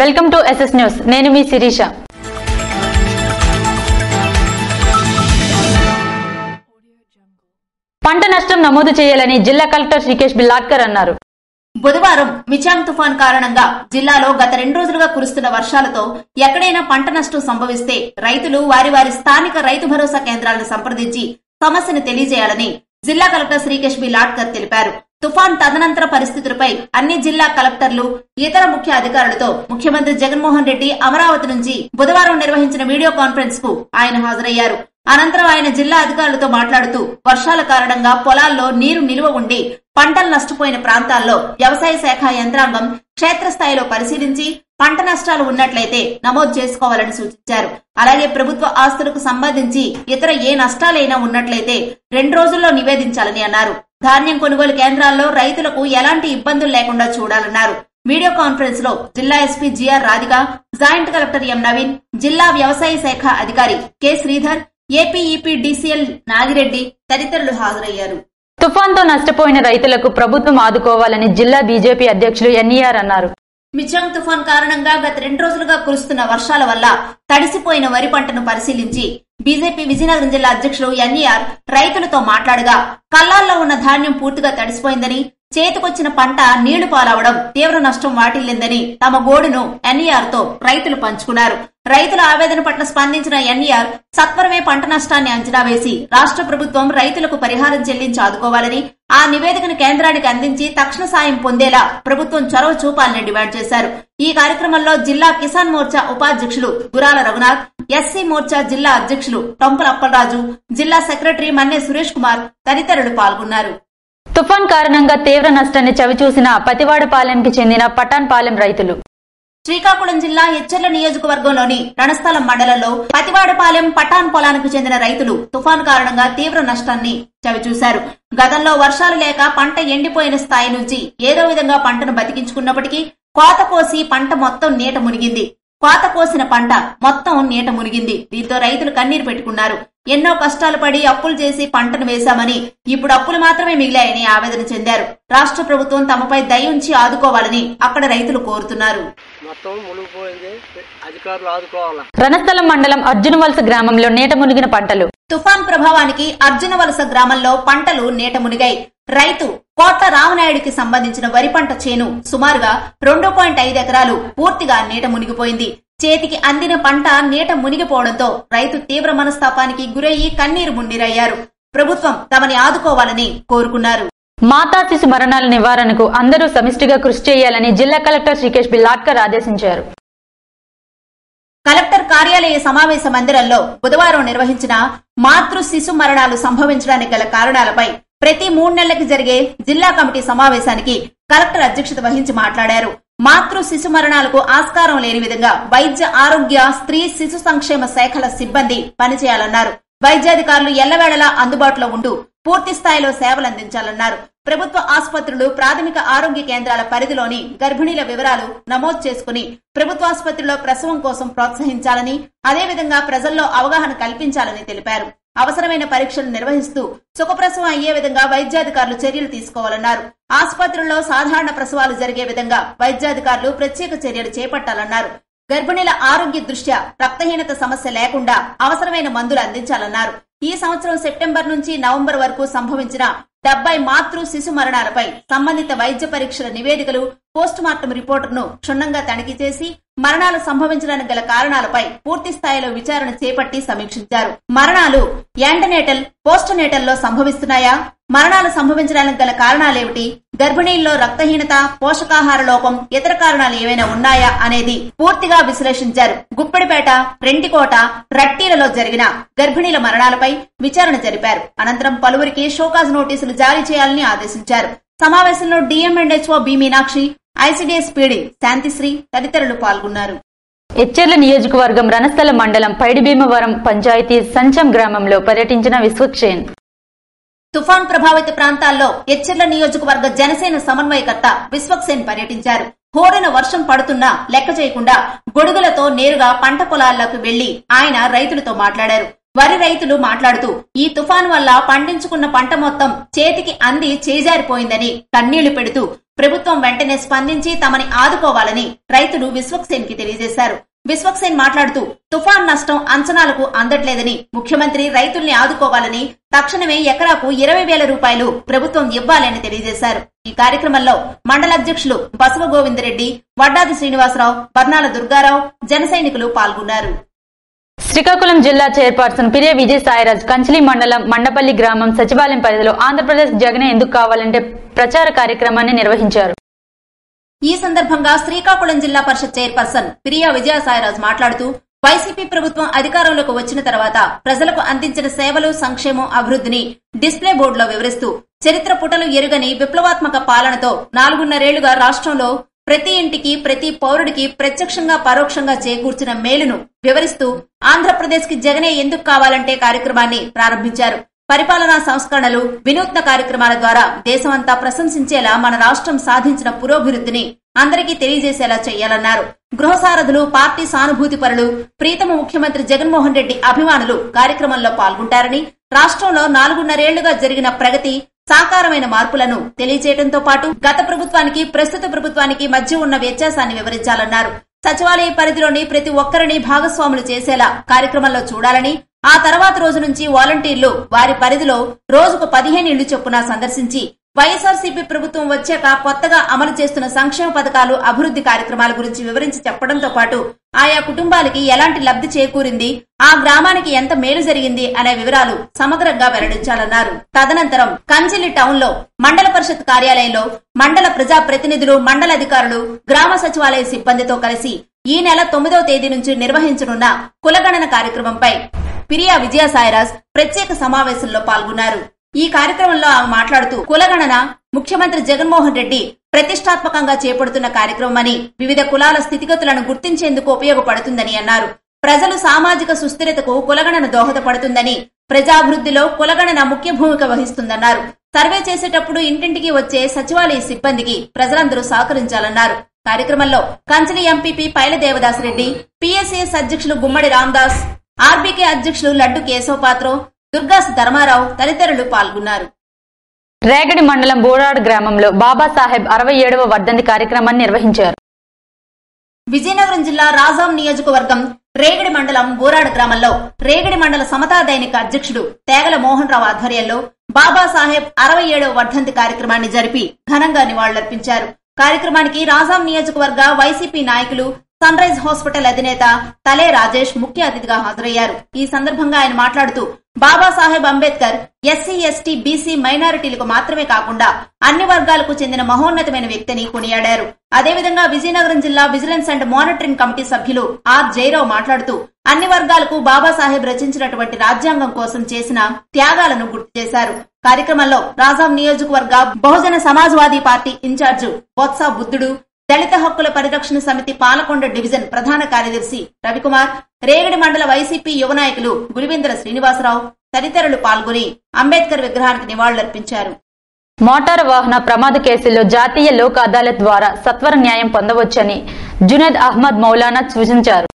Welcome to SS news నేను మీ శిరీష. పంట నష్టం నమోదు చేయాలని జిల్లా కలెక్టర్ శ్రీకేష్ బిల్లాడ్కర్ అన్నారు. బుధవారం మిచాంగ్ తుఫాన్ కారణంగా జిల్లాలో గత రెండు రోజులుగా కురుస్తున్న వర్షాలతో ఎక్కడైనా పంట నష్టం సంభవిస్తే రైతులు వారి వారి స్థానిక రైతు భరోసా కేంద్రాలను సంప్రదించి సమస్యను తెలియజేయాలని జిల్లా కలెక్టర్ శ్రీకేష్ బి లాడ్కర్ తెలిపారు. తుఫాన్ తదనంతర పరిస్థితులపై అన్ని జిల్లా కలెక్టర్లు ఇతర ముఖ్య అధికారులతో ముఖ్యమంత్రి జగన్మోహన్ రెడ్డి అమరావతి నుంచి బుధవారం నిర్వహించిన వీడియో కాన్ఫరెన్స్కు ఆయన హాజరయ్యారు. అనంతరం ఆయన జిల్లా అధికారులతో మాట్లాడుతూ వర్షాల కారణంగా పొలాల్లో నీరు నిలువ ఉండి పంటలు నష్టపోయిన ప్రాంతాల్లో వ్యవసాయ శాఖ యంత్రాంగం క్షేత్రస్థాయిలో పరిశీలించి పంట నష్టాలు ఉన్నట్లయితే నమోదు చేసుకోవాలని సూచించారు. అలాగే ప్రభుత్వ ఆస్తులకు సంబంధించి ఇతర ఏ నష్టాలైనా ఉన్నట్లయితే రెండు రోజుల్లో నివేదించాలని అన్నారు. ధాన్యం కొనుగోలు కేంద్రాల్లో రైతులకు ఎలాంటి ఇబ్బందులు లేకుండా చూడాలన్నారు. వీడియో కాన్ఫరెన్స్లో జిల్లా SP G R Radhika joint collector M Naveen జిల్లా వ్యవసాయ శాఖ అధికారి K Sridhar APEP DCL Nagireddy తదితరులు హాజరయ్యారు. తుఫాన్తో నష్టపోయిన రైతులకు ప్రభుత్వం ఆదుకోవాలని జిల్లా బీజేపీ అధ్యక్షులు ఎన్ఈఆర్ అన్నారు. మిచాంగ్ తుఫాన్ కారణంగా గత రెండు రోజులుగా కురుస్తున్న వర్షాల వల్ల తడిసిపోయిన వరి పంటను పరిశీలించి బీజేపీ విజయనగరం జిల్లా అధ్యక్షుడు ఎన్ఈఆర్ రైతులతో మాట్లాడగా కల్లాల్లో ఉన్న ధాన్యం పూర్తిగా తడిసిపోయిందని చేతికొచ్చిన పంట నీళ్ళు పాలవడం తీవ్ర నష్టం వాటిల్లిందని తమ గోడును ఎన్ఈఆర్తో రైతులు పంచుకున్నారు. రైతుల ఆవేదన పట్ల స్పందించిన ఎన్ఈఆర్ సత్వరమే పంట నష్టాన్ని అంచనా వేసి రాష్ట్ర ప్రభుత్వం రైతులకు పరిహారం చెల్లించి ఆదుకోవాలని ఆ నివేదికను కేంద్రానికి అందించి తక్షణ సాయం పొందేలా ప్రభుత్వం చొరవ చూపాలని డిమాండ్ చేశారు. ఈ కార్యక్రమంలో జిల్లా కిసాన్ మోర్చా ఉపాధ్యక్షులు గురాల రఘునాథ్ ఎస్సీ మోర్చా జిల్లా అధ్యక్షులు టొంపల అప్పలరాజు జిల్లా సెక్రటరీ మన్నె సురేష్ కుమార్ తదితరులు పాల్గొన్నారు. తుఫాన్ కారణంగా తీవ్ర నష్టాన్ని చవిచూసిన పతివాడపాలెంకి చెందిన పటాన్పాలెం రైతులు. శ్రీకాకుళం జిల్లా ఎచ్చెర్ల నియోజకవర్గంలోని రణస్థలం మండలంలో పతివాడపాలెం పటాన్ పొలానికి చెందిన రైతులు తుఫాను కారణంగా తీవ్ర నష్టాన్ని చవిచూశారు. గతంలో వర్షాలు లేక పంట ఎండిపోయిన స్థాయి నుంచి ఏదో విధంగా పంటను బతికించుకున్నప్పటికీ కోత కోసి పంట మొత్తం నీట మునిగింది. కోత కోసిన పంట మొత్తం నీట మునిగింది. దీంతో రైతులు కన్నీరు పెట్టుకున్నారు. ఎన్నో కష్టాలు పడి అప్పులు చేసి పంటను వేశామని ఇప్పుడు అప్పులు మాత్రమే మిగిలాయని ఆవేదన చెందారు. రాష్ట్ర ప్రభుత్వం తమపై దయ ఉంచి ఆదుకోవాలని అక్కడ రైతులు కోరుతున్నారు. మొత్తం మునిగిపోయింది. అధికారులు ఆదుకోవాలా? రణస్థలం మండలం అర్జునవలస గ్రామంలో నీట మునిగిన పంటలు. తుఫాన్ ప్రభావానికి అర్జునవలస గ్రామంలో పంటలు నీట మునిగాయి. రైతు కోట్ల రామనాయుడికి సంబంధించిన వరి పంట చేను సుమారుగా రెండు పాయింట్ ఐదు ఎకరాలు పూర్తిగా నీట మునిగిపోయింది. చేతికి అందిన పంట నీట మునిగిపోవడంతో రైతు తీవ్ర మనస్తాపానికి గురయ్యి కన్నీరు మున్నీరయ్యారు. ప్రభుత్వం తమని ఆదుకోవాలని కోరుకున్నారు. మాతా శిశు మరణాల నివారణకు అందరూ సమిష్టిగా కృషి చేయాలని జిల్లా కలెక్టర్ శ్రీకేష్ బిల్లాడ్కర్ ఆదేశించారు. కలెక్టర్ కార్యాలయ సమావేశ మందిరంలో బుధవారం నిర్వహించిన మాతృ శిశు మరణాలు సంభవించడానికి గల కారణాలపై ప్రతి మూడు నెలలకు జరిగే జిల్లా కమిటీ సమావేశానికి కలెక్టర్ అధ్యక్షత వహించి మాట్లాడారు. మాతృ శిశు మరణాలకు ఆస్కారం లేని విధంగా వైద్య ఆరోగ్య స్త్రీ శిశు సంక్షేమ శాఖల సిబ్బంది పనిచేయాలన్నారు. వైద్యాధికారులు ఎల్లవేళలా అందుబాటులో ఉంటూ పూర్తి స్థాయిలో సేవలందించాలన్నారు ప్రభుత్వ ఆసుపత్రులు ప్రాథమిక ఆరోగ్య కేంద్రాల పరిధిలోని గర్భిణీల వివరాలు నమోదు చేసుకుని ప్రభుత్వ ఆసుపత్రిలో ప్రసవం కోసం ప్రోత్సహించాలని అదేవిధంగా ప్రజల్లో అవగాహన కల్పించాలని తెలిపారు. అవసరమైన పరీక్షలు నిర్వహిస్తూ సుఖప్రసవం అయ్యే విధంగా వైద్యాధికారులు చర్యలు తీసుకోవాలన్నారు. ఆసుపత్రుల్లో సాధారణ ప్రసవాలు జరిగే విధంగా వైద్యాధికారులు ప్రత్యేక చర్యలు చేపట్టాలన్నారు. గర్భిణీల ఆరోగ్య దృష్ట్యా రక్తహీనత సమస్య లేకుండా అవసరమైన మందులు అందించాలన్నారు. ఈ సంవత్సరం సెప్టెంబర్ నుంచి నవంబర్ వరకు సంభవించిన డెబ్బై మాతృ శిశు మరణాలపై సంబంధిత వైద్య పరీక్షల నివేదికలు పోస్టుమార్టం రిపోర్టును క్షుణ్ణంగా తనిఖీ చేసి మరణాలు సంభవించడానికి గల కారణాలపై పూర్తి స్థాయిలో విచారణ చేపట్టి సమీక్షించారు. మరణాలు యాంటనేటల్ పోస్టనేటల్లో సంభవిస్తున్నాయా? మరణాలు సంభవించడానికి గల కారణాలేమిటి? గర్భిణీల్లో రక్తహీనత పోషకాహార లోపం ఇతర కారణాలు ఏవైనా ఉన్నాయా అనేది పూర్తిగా విశ్లేషించారు. గుప్పెడిపేట రెంటికోట రట్టీలలో జరిగిన గర్భిణీల మరణాలపై విచారణ జరిపారు. అనంతరం పలువురికి షోకాజ్ నోటీసులు జారీ చేయాలని ఆదేశించారు. సమావేశంలో DM and HO B Meenakshi ICDS PD Shantisri తదితరులు పాల్గొన్నారు. ఎచ్చెర్ల నియోజకవర్గం రణస్థల మండలం పైడిభీమవరం పంచాయతీ సంచం గ్రామంలో పర్యటించిన విశ్వక్షేన్ తుఫాన్ ప్రభావిత ప్రాంతాల్లో ఎచ్చెర్ల నియోజకవర్గ జనసేన సమన్వయకర్త విశ్వక్సేన్ పర్యటించారు. హోరెన వర్షం పడుతున్నా లెక్క చేయకుండా గొడుగులతో నేరుగా పంట పొలాల్లోకి వెళ్ళి ఆయన రైతులతో మాట్లాడారు. వరి రైతులు మాట్లాడుతూ ఈ తుఫాన్ వల్ల పండించుకున్న పంట మొత్తం చేతికి అంది చేజారిపోయిందని కన్నీళ్ళు పెడుతూ ప్రభుత్వం వెంటనే స్పందించి తమని ఆదుకోవాలని రైతులు విశ్వక్సేన్కి తెలియజేశారు. విశ్వక్సేన్ మాట్లాడుతూ తుఫాన్ నష్టం అంచనాలకు అందట్లేదని ముఖ్యమంత్రి రైతుల్ని ఆదుకోవాలని తక్షణమే ఎకరాకు ఇరవై వేల రూపాయలు ప్రభుత్వం ఇవ్వాలని తెలియజేశారు. ఈ కార్యక్రమంలో మండల అధ్యక్షులు బసవ గోవిందరెడ్డి వడ్డాది శ్రీనివాసరావు బర్నాల దుర్గారావు జన సైనికులు పాల్గొన్నారు. శ్రీకాకుళం జిల్లా చైర్పర్సన్ పిరియ విజయసాయిరాజ్ కంచిలి మండలం మండపల్లి గ్రామం సచివాలయం పరిధిలో ఆంధ్రప్రదేశ్ జగనే ఎందుకు కావాలంటే ప్రచార కార్యక్రమాన్ని నిర్వహించారు. ఈ సందర్భంగా శ్రీకాకుళం జిల్లా పరిషత్ చైర్పర్సన్ ప్రియా విజయసాయిరాజ్ మాట్లాడుతూ వైసీపీ ప్రభుత్వం అధికారంలోకి వచ్చిన తర్వాత ప్రజలకు అందించిన సేవలు సంక్షేమం అభివృద్ధిని డిస్ప్లే బోర్డులో వివరిస్తూ చరిత్ర పుటలు ఎరుగని విప్లవాత్మక పాలనతో నాలుగున్నరేళ్ళుగా రాష్ట్రంలో ప్రతి ఇంటికి ప్రతి పౌరుడికి ప్రత్యక్షంగా పరోక్షంగా చేకూర్చిన మేలును వివరిస్తూ ఆంధ్రప్రదేశ్కి జగనే ఎందుకు కావాలంటే కార్యక్రమాన్ని ప్రారంభించారు. పరిపాలనా సంస్కరణలు వినూత్న కార్యక్రమాల ద్వారా దేశమంతా ప్రశంసించేలా మన రాష్ట్రం సాధించిన పురోభివృద్ధిని అందరికీ తెలియజేసేలా చేయాలన్నారు. గృహసారథులు పార్టీ సానుభూతి పరులు ప్రీతమ ముఖ్యమంత్రి జగన్మోహన్ రెడ్డి అభిమానులు కార్యక్రమంలో పాల్గొంటారని రాష్ట్రంలో నాలుగున్నరేళ్ళుగా జరిగిన ప్రగతి సాకారమైన మార్పులను తెలియజేయడంతో పాటు గత ప్రభుత్వానికి ప్రస్తుత ప్రభుత్వానికి మధ్య ఉన్న వ్యత్యాసాన్ని వివరించాలన్నారు. సచివాలయ పరిధిలోని ప్రతి ఒక్కరిని భాగస్వాములు చేసేలా కార్యక్రమంలో చూడాలని ఆ తర్వాత రోజు నుంచి వాలంటీర్లు వారి పరిధిలో రోజుకు పదిహేను ఇళ్ళు చొప్పున సందర్శించి వైఎస్ఆర్సీపీ ప్రభుత్వం వచ్చాక కొత్తగా అమలు చేస్తున్న సంక్షేమ పథకాలు అభివృద్ధి కార్యక్రమాల గురించి వివరించి చెప్పడంతో పాటు ఆయా కుటుంబాలకి ఎలాంటి లబ్ధి చేకూరింది ఆ గ్రామానికి ఎంత మేలు జరిగింది అనే వివరాలు సమగ్రంగా వెల్లడించాలన్నారు. తదనంతరం కంచిలి టౌన్లో మండల పరిషత్ కార్యాలయంలో మండల ప్రజా ప్రతినిధులు మండల అధికారులు గ్రామ సచివాలయ సిబ్బందితో కలిసి ఈ నెల తొమ్మిదవ తేదీ నుంచి నిర్వహించనున్న కులగణన కార్యక్రమంపై పిరియా విజయసాయిరాజ్ ప్రత్యేక సమావేశంలో పాల్గొన్నారు. ఈ కార్యక్రమంలో ఆమె మాట్లాడుతూ కులగణన ముఖ్యమంత్రి జగన్మోహన్ రెడ్డి ప్రతిష్టాత్మకంగా చేపడుతున్న కార్యక్రమమని వివిధ కులాల స్థితిగతులను గుర్తించేందుకు ఉపయోగపడుతుందని అన్నారు. ప్రజలు సామాజిక సుస్థిరతకు కులగణన దోహదపడుతుందని ప్రజాభివృద్ధిలో కులగణన ముఖ్య భూమిక వహిస్తుందన్నారు. సర్వే చేసేటప్పుడు ఇంటింటికి వచ్చే సచివాలయ సిబ్బందికి ప్రజలందరూ సహకరించాలన్నారు. కార్యక్రమంలో కంచలి ఎంపీపీ పైల దేవదాస్ రెడ్డి పిఎస్ఎస్ అధ్యక్షులు గుమ్మడి రామదాస్ ఆర్బీకే అధ్యక్షులు లడ్డు కేశవపాత్రో దుర్గాస్ ధర్మారావు తదితరులు పాల్గొన్నారు. రేగడి మండలం బోడాడ్ గ్రామంలో బాబాసాహెబ్ అరవై ఏడవ వర్ధంతి కార్యక్రమాన్ని నిర్వహించారు. విజయనగరం జిల్లా రాజాం నియోజకవర్గం రేగడి మండలం బోరాడు గ్రామంలో రేగడి మండల సమతా దైనిక అధ్యక్షుడు తేగల మోహన్ రావు ఆధ్వర్యంలో బాబాసాహెబ్ అరవై ఏడవ వర్ధంతి కార్యక్రమాన్ని జరిపి ఘనంగా నివాళులర్పించారు. కార్యక్రమానికి రాజాం నియోజకవర్గ వైసీపీ నాయకులు సన్ రైజ్ హాస్పిటల్ అధినేత తలే రాజేష్ ముఖ్య అతిథిగా హాజరయ్యారు. ఈ సందర్భంగా ఆయన మాట్లాడుతూ Babasaheb Ambedkar SC ST BC మైనారిటీలకు మాత్రమే కాకుండా అన్ని వర్గాలకు చెందిన మహోన్నతమైన వ్యక్తిని కొనియాడారు. అదేవిధంగా విజయనగరం జిల్లా విజిలెన్స్ అండ్ మానిటరింగ్ కమిటీ సభ్యులు ఆర్ జయరావు మాట్లాడుతూ అన్ని వర్గాలకు బాబాసాహెబ్ రచించినటువంటి రాజ్యాంగం కోసం చేసిన త్యాగాలను గుర్తు చేశారు. కార్యక్రమంలో రాజాం నియోజకవర్గ బహుజన సమాజ్వాదీ పార్టీ ఇన్ఛార్జ్ బొత్స బుద్ధుడు దళిత హక్కుల పరిరక్షణ సమితి పాలకొండ డివిజన్ ప్రధాన కార్యదర్శి రవికుమార్ రేగడి మండల వైసీపీ యువ నాయకులు గురివేంద్ర శ్రీనివాసరావు తదితరులు పాల్గొని అంబేద్కర్ విగ్రహానికి నివాళులర్పించారు. మోటారు వాహన ప్రమాద కేసుల్లో జాతీయ లోక్ అదాలత్ ద్వారా సత్వర న్యాయం పొందవచ్చని జునేద్ అహ్మద్ మౌలానా సూచించారు.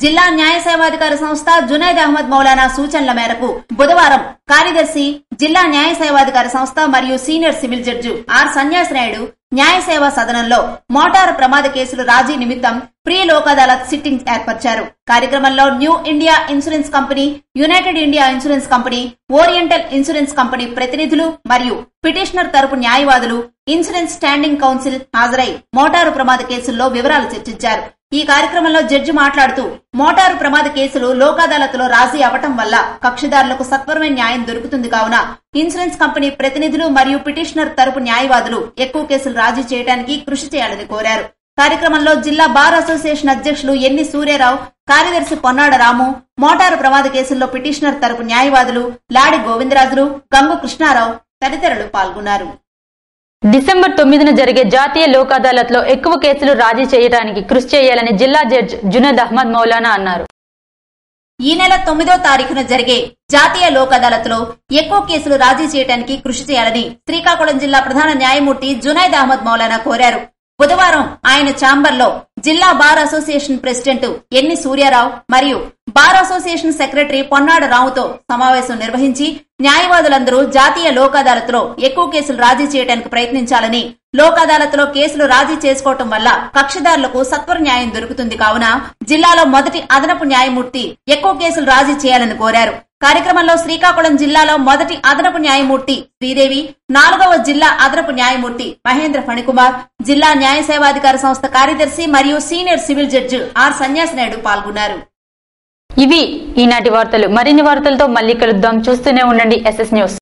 జిల్లా న్యాయ సేవాధికార సంస్థ జునైద్ అహ్మద్ మౌలానా సూచనల మేరకు బుధవారం కార్యదర్శి జిల్లా న్యాయ సేవాధికార సంస్థ మరియు సీనియర్ సివిల్ జడ్జి ఆర్ సన్యాసి నాయుడు న్యాయ సేవా సదనంలో మోటారు ప్రమాద కేసులు రాజీ నిమిత్తం ప్రీ లోక్ అదాలత్ సిట్టింగ్ ఏర్పరిచారు. కార్యక్రమంలో New India insurance company United India insurance company Oriental insurance company ప్రతినిధులు మరియు పిటిషనర్ తరపు న్యాయవాదులు ఇన్సూరెన్స్ స్టాండింగ్ కౌన్సిల్ హాజరై మోటారు ప్రమాద కేసుల్లో వివరాలు చర్చించారు. ఈ కార్యక్రమంలో జడ్జి మాట్లాడుతూ మోటారు ప్రమాద కేసులు లోక్ అదాలత్లో రాజీ అవటం వల్ల కక్షిదారులకు సత్వరమైన న్యాయం దొరుకుతుంది కావున ఇన్సూరెన్స్ కంపెనీ ప్రతినిధులు మరియు పిటిషనర్ తరపు న్యాయవాదులు ఎక్కువ కేసులు రాజీ చేయడానికి కృషి చేయాలని కోరారు. కార్యక్రమంలో జిల్లా బార్ అసోసియేషన్ అధ్యక్షులు ఎన్ని సూర్యరావు కార్యదర్శి పొన్నాడ రాము మోటారు ప్రమాద కేసుల్లో పిటిషనర్ తరపు న్యాయవాదులు లాడి గోవిందరాజులు గంగు కృష్ణారావు తదితరులు పాల్గొన్నారు. డిసెంబర్ తొమ్మిదిన జరిగే జాతీయ లోక్ అదాలత్లో ఎక్కువ కేసులు రాజీ చేయడానికి కృషి చేయాలని జిల్లా జడ్జ్ జునేద్ అహ్మద్ మౌలానా అన్నారు. ఈ నెల తొమ్మిదో తారీఖున జరిగే జాతీయ లోక్ అదాలత్లో ఎక్కువ కేసులు రాజీ చేయడానికి కృషి చేయాలని శ్రీకాకుళం జిల్లా ప్రధాన న్యాయమూర్తి జునైద్ అహ్మద్ మౌలానా కోరారు. బుధవారం ఆయన ఛాంబర్లో జిల్లా bar association president Enni Suryarao మరియు బార్ అసోసియేషన్ సెక్రటరీ పొన్నాడ రావుతో సమావేశం నిర్వహించి న్యాయవాదులందరూ జాతీయ లోక్ అదాలత్లో ఎక్కువ కేసులు రాజీ చేయడానికి ప్రయత్నించాలని లోక్ అదాలత్లో కేసులు రాజీ చేసుకోవటం వల్ల కక్షిదారులకు సత్వర న్యాయం దొరుకుతుంది కావున జిల్లాలో మొదటి అదనపు న్యాయమూర్తి ఎక్కువ కేసులు రాజీ చేయాలని కోరారు. కార్యక్రమంలో శ్రీకాకుళం జిల్లాలో మొదటి అదనపు న్యాయమూర్తి శ్రీదేవి నాలుగవ జిల్లా అదనపు న్యాయమూర్తి మహేంద్ర ఫణికుమార్ జిల్లా న్యాయ సేవాధికార సంస్థ కార్యదర్శి మరియు సీనియర్ సివిల్ జడ్జి ఆర్ సన్యాసి నాయుడు పాల్గొన్నారు. ఇవి ఈనాటి వార్తలు. మరిన్ని వార్తలతో మళ్ళీ కలుద్దాం. చూస్తూనే ఉండండి ఎస్ఎస్ న్యూస్